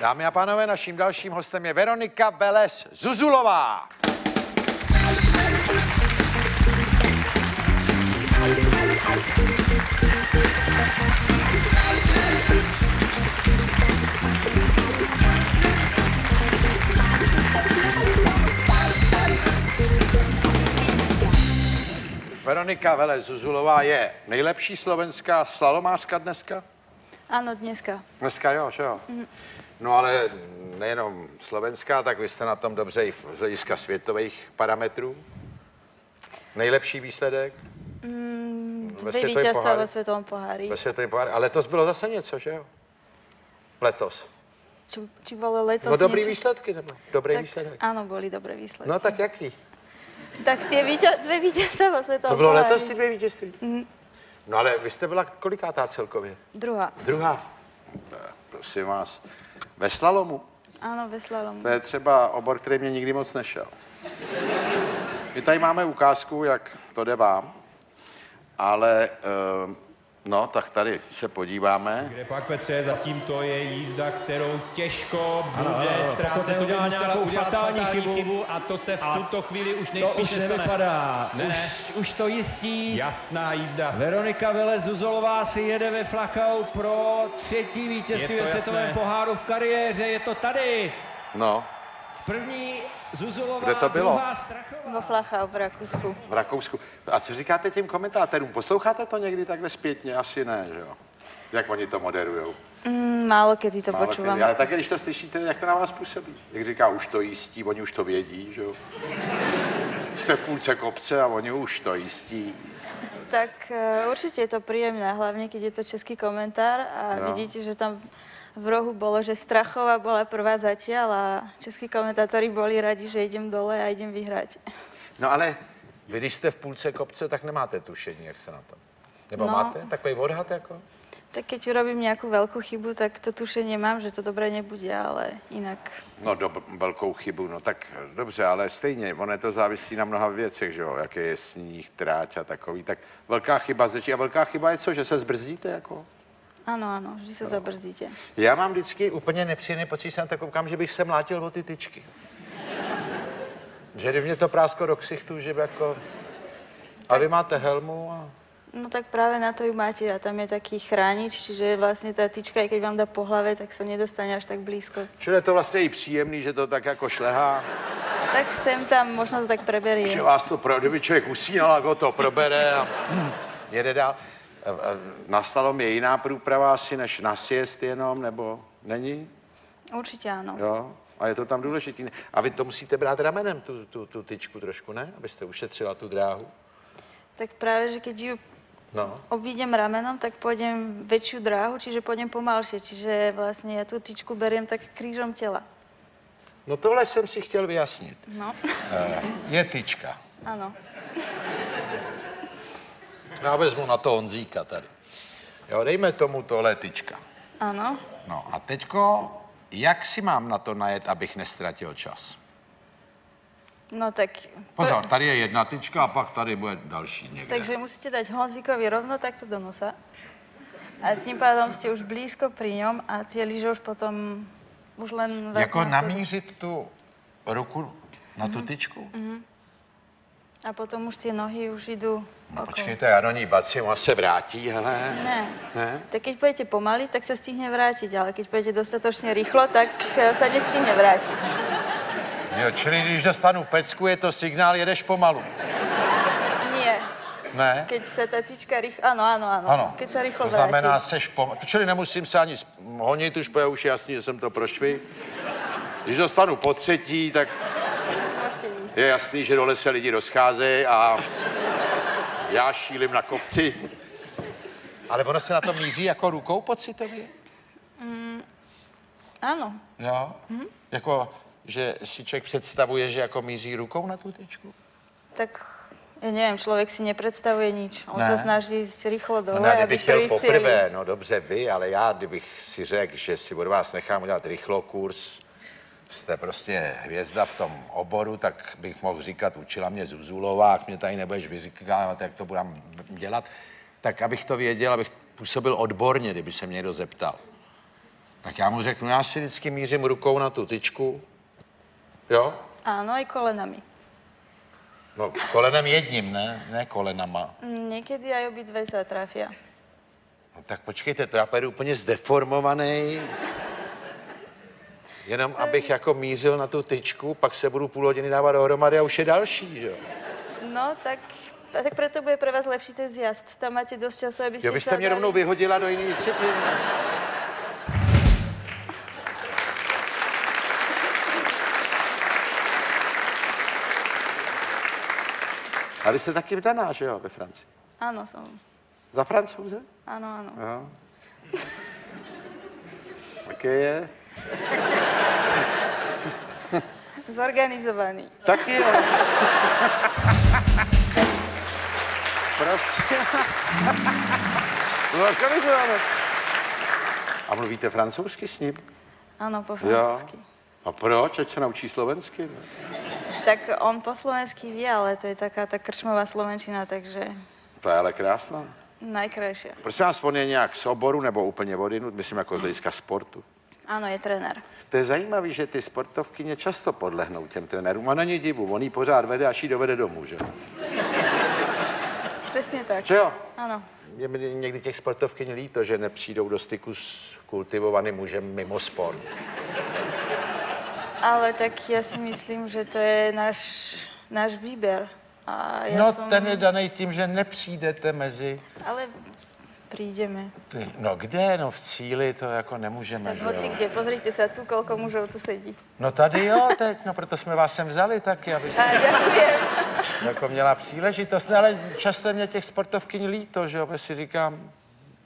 Dámy a pánové, naším dalším hostem je Veronika Beles Zuzulová. Veronika Vele Zuzulová je nejlepší slovenská slalomářka dneska? Áno, dneska. Dneska jo, že jo? No ale nejenom slovenská, tak vy jste na tom dobře i z hlediska světových parametrů. Nejlepší výsledek Dve světovém víťazstva poháru? vo Svetovom pohári. ve světovém poháru. A letos bylo zase něco, že jo? Letos. Či, či bolo letos No dobrý niečo? výsledky, nebo? Dobrý Tak, výsledek. áno, boli dobré výsledky. No tak jaký? Tak tie víťa, dve víťazstva vo Svetovom To bylo pohári. letos ty dvě vítězství? No ale vy jste byla kolikátá celkově? Druhá. Druhá. Eh, Prosím vás. Ve slalomu. Áno, ve slalomu. To je třeba obor, který mě nikdy moc nešel. My tady máme ukázku, jak to jde vám, ale eh, no, tak tady se podíváme. Kde pak Petře, zatím to je jízda, kterou těžko bude ztrácet. To by musela nějakou udělat fatální chybu. chybu a to se v A tuto chvíli už To nejspíš už nestane. nevypadá. Ne, ne. Už, už to jistí. Jasná jízda. Veronika Vele Zuzolová si jede ve Flachau pro třetí vítězství to ve světovém poháru v kariéře. Je to tady. No, První Zuzolová, Kde to bylo? Vo Flachau v Rakúsku. v Rakousku. A co říkáte těm komentátorům? Posloucháte to někdy takhle zpětně? Asi ne, že jo? Jak oni to moderujou? Mm, málo kedy to Málo počúvam. kedy. Ale také, když to slyšíte, jak to na vás působí? Jak říká, už to jistí, oni už to vědí, že jo? Jste v půlce kopce a oni už to jistí. Tak e, určite je to príjemné, hlavne keď je to český komentár a No. vidíte, že tam v rohu bolo, že Strachová bola prvá zatiaľ a českí komentátori boli radi, že idem dole a idem vyhrať. No ale vy, když jste v půlce kopce, tak nemáte tušení, jak se na to. Nebo No. máte takový odhad jako? Tak keď urobím nejakú veľkú chybu, tak to tušenie mám, že to dobré nebude, ale inak No, do, velkou chybu, no tak dobře, ale stejně, ono to závisí na mnoha věcech, že jo, jaký je sníh, tráť a takový, tak velká chyba začí. A velká chyba je co, že se zbrzdíte, jako? Áno, áno, vždy sa zabrzdíte. Já mám vždycky úplně nepříjemný pocit, že se na to koukám, že bych se mlátil o ty tyčky. Že mě to prásko do ksichtu, že by jako... A vy máte helmu a... No tak práve na to ju máte a tam je taký chránič, čiže vlastne tá tyčka, aj keď vám dá po hlave, tak sa nedostane až tak blízko. Čili je to vlastně i příjemný, že to tak jako šlehá, Tak sem tam možno to tak preberie. že vás to, pro, kdyby člověk usínal, jako to probere a jede dál. Na slalom je jiná průprava asi než na sjezd jenom, nebo není? Určite áno. Jo, a je to tam důležitý. A vy to musíte brát ramenem, tu, tu, tu tyčku trošku, ne? Abyste ušetřila tu dráhu. Tak práve, že keď ju No. obídem ramenom, tak pôjdem väčšiu dráhu, čiže pôjdem pomalšie. Čiže vlastne ja tú tyčku beriem tak krížom tela. No tohle jsem si chtěl vyjasnit. No, Eh, Je tyčka. áno. Já vezmu na to Honzíka tady. Jo, dejme tomu tohle tyčka. Áno. No a teďko, jak si mám na to najet, abych nestratil čas? No tak... Pozor, tady je jedna tyčka a pak tady bude další někde. Takže musíte dať Honzíkovi rovno takto do nosa. A tým pádom ste už blízko pri ňom a tie lyže už potom už len vás jako namířit tu ruku na tu tyčku? A potom už tie nohy už idú No okolo. počkejte, já do ní bacím, ona se vrátí, hele. Ne. Ne? Tak keď pôjdete pomaly, tak sa stihne vrátiť, ale keď pôjdete dostatočne rýchlo, tak eh, sa nestihne vrátiť. Jo, čili když dostanu pecku, je to signál, jedeš pomalu. Nie. Ne? Keď sa tá tyčka rýchlo... Áno, áno, áno. Ano. Keď sa rýchlo to znamená, vráti. seš pomalu. Čili nemusím se ani honit, už je už jasný, že jsem to prošvih. Když dostanu po třetí, tak Môžete výjsť. je jasný, že dole se lidi rozcházejí a já šílim na kopci. Ale ono se na to míří jako rukou pocitově? Áno. Jo. Jako, že si člověk představuje, že jako míří rukou na tu tyčku? Tak ja neviem, človek si nepredstavuje nič. On Ne. sa snaží ísť rýchlo dole, No ne, aby kdybych chtěl poprvé, no dobře vy, ale já, kdybych si řekl, že si od vás nechám udělat rychlokurs, jste prostě hvězda v tom oboru, tak bych mohl říkat, učila mě Zuzulová, jak mě tady nebudeš vyříkávat, jak to budám dělat, tak abych to věděl, abych působil odborně, kdyby se mě někdo zeptal. Tak já mu řeknu, já si vždycky mířím rukou na tu tyčku. Jo? Áno, aj kolenami. No, kolenem jedním, ne? Ne kolenama. Niekedy aj obidve sa trafia. No, tak počkejte, to já pojedu úplně zdeformovaný. Jenom abych jako mířil na tu tyčku, pak se budu půl hodiny dávat dohromady a už je další, že jo? No, tak, tak preto bude pre vás lepší ten zjazd. Tam máte dosť času, aby ste Jo, vy jste mě dali- rovnou vyhodila do jiné disciplíny. A vy jste taky vdaná, že jo, ve Francii? Áno, som. Za francouze? Áno, áno. Jo. Také je. Zorganizovaný. Taky je. Prosím. Zorganizované. A mluvíte francouzsky s ním? Áno, po Jo. francúzsky. A proč? Ať se naučí slovensky? Ne? Tak on po slovensky vie, ale to je taká tá krčmová slovenčina, takže To je ale krásná. najkrajšia. Prosím vás, on je nějak z oboru nebo úplně odinut, myslím jako z hlediska sportu. Áno, je trenér. To je zajímavé, že ty sportovkyně často podlehnou těm trenérům a není divu, on jí pořád vede, až jí dovede domů, že? Presne tak. Že jo? Áno. Je mi někdy těch sportovkyň líto, že nepřijdou do styku s kultivovaným mužem mimo sport. Ale tak ja si myslím, že to je náš, náš výber. A ja no, som... ten je daný tím, že nepřijdete mezi Ale prídeme. ty. No kde? No v cíli to jako nemůžeme, Tak že hoci jo? kde, pozrite sa tu, koľko mužov tu sedí. No tady jo, teď, no proto jsme vás sem vzali taky, abyste A ďakujem. jako měla příležitost. No, ale často mě těch sportovkyň líto, že jo, protože si říkám,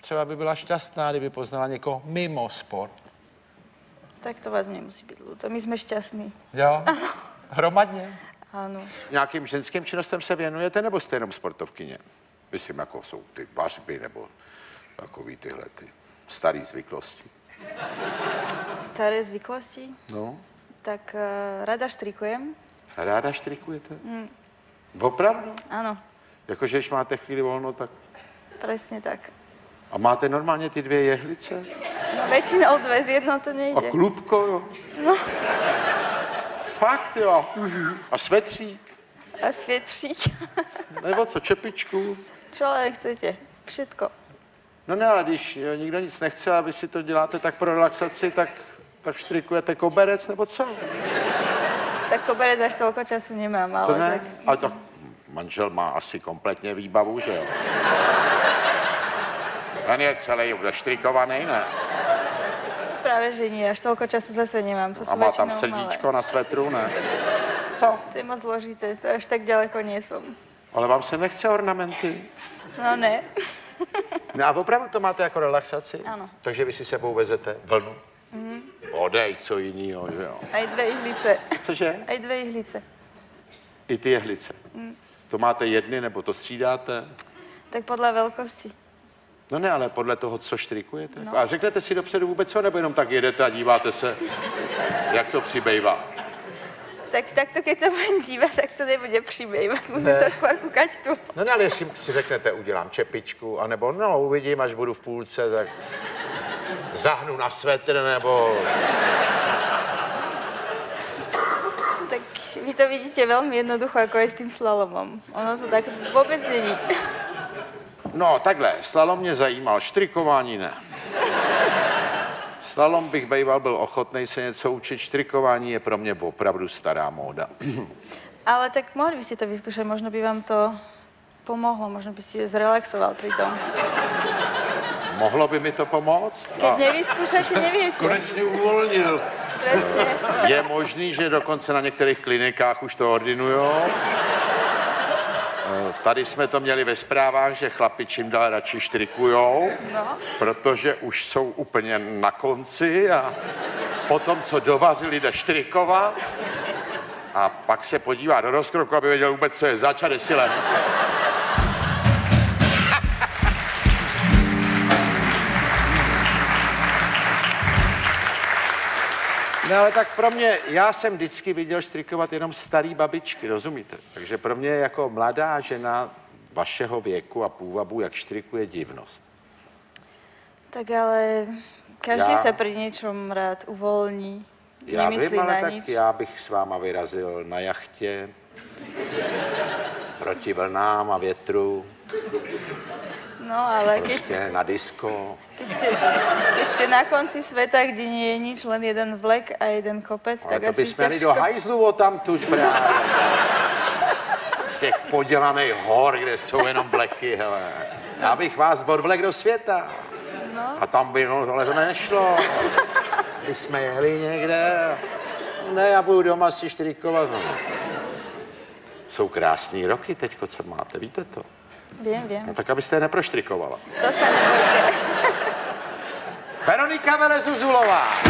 třeba by byla šťastná, kdyby poznala někoho mimo sport. Tak to vás nemusí byť ľúto. My sme šťastní. Jo? Hromadně? Áno. Nějakým ženským činnostem se věnujete, nebo jste jenom sportovkyně? Myslím, jako jsou ty vařby, nebo takový tyhle ty starý zvyklosti. Staré zvyklosti? No. Tak uh, rada štrikujem. Ráda štrikujete? Mm. Opravdu? Áno, Jakože, když máte chvíli volno, tak... presne tak. A máte normálně ty dvě jehlice? No väčšinou dve, z jednou to A nejde. klubko, jo? No. Fakt, jo? A svetřík? A svietřík. Nebo co, čepičku? Čo len chcete. Všetko. No ne, ale když eh, nikdo nic nechce a vy si to děláte tak pro relaxaci, tak, tak štrikujete koberec, nebo co? Tak koberec až toľko času nemám, ale To ne? tak... Ale tak manžel má asi kompletně výbavu, že jo? Ten je celý zaštrikovaný, ne? Práve, že nie, až toľko času zase nemám. To A má tam srdíčko malé. na svetru, ne? Co? To je moc zložité, to až tak ďaleko nie som. Ale vám se nechce ornamenty? No ne. No a opravdu to máte jako relaxaci? Ano. Takže vy si sebou vezete vlnu? Mm. Odej, co jinýho, že jo? Aj dve ihlice. Cože? Aj dve ihlice. I ty jehlice. Mm. To máte jedny, nebo to střídáte? Tak podľa veľkosti. No ne, ale podle toho, co štrikujete. No. A řeknete si dopředu vůbec co, nebo jenom tak jedete a díváte se, jak to přibývá? Tak takto, keď sa budem dívať, tak to nebude přibývať. Musím Ne. sa skôr kúkať tu. No ne, ale jestli si řeknete, udělám čepičku, anebo no, uvidím, až budu v půlce, tak zahnu na svetr, nebo... Tak vy to vidíte veľmi jednoducho, ako aj s tým slalomom. Ono to tak vôbec není. No, takhle, slalom mě zajímal, štrikování ne. Slalom bych bejval, byl ochotný se něco učit, štrikování je pro mě opravdu stará móda. Ale tak mohli by ste to vyskúšať, možno by vám to pomohlo, možno by ste zrelaxoval pri tom. Mohlo by mi to pomoct? Keď nevyskúšate, neviete. Konečně uvolnil. Je možný, že dokonce na některých klinikách už to ordinujou. Tady jsme to měli ve zprávách, že chlapi čím dál radši štrikujou, No. protože už jsou úplně na konci a potom, co dovařili, jde štrikovat a pak se podívá do rozkroku, aby věděl vůbec, co je zač a No ale tak pro mě, já jsem vždycky viděl štrikovat jenom starý babičky, rozumíte? Takže pro mě jako mladá žena vašeho věku a půvabu, jak štrikuje divnost. Tak ale Každý Já- sa pri niečom rád uvoľní, Já nemyslí vím, ale na tak nič. já bych s váma vyrazil na jachtě proti vlnám a větru, No ale keď, prostě na disko. keď, ste, keď ste na konci sveta, kde nie je nič, len jeden vlek a jeden kopec, Ale tak to asi jeli ťažko. do hajzlu tamtuť právě. Z těch podělaných hor, kde jsou jenom bleky, hele. Já bych vás odvlek do světa. No. A tam by, no, ale to nešlo. My jsme jeli někde. Ne, já budu doma si štrikovat. No. Jsou krásný roky teďko, co máte, víte to? Viem, viem. No tak abyste je neproštrikovala. To sa nebojte. Veronika Velezuzulová.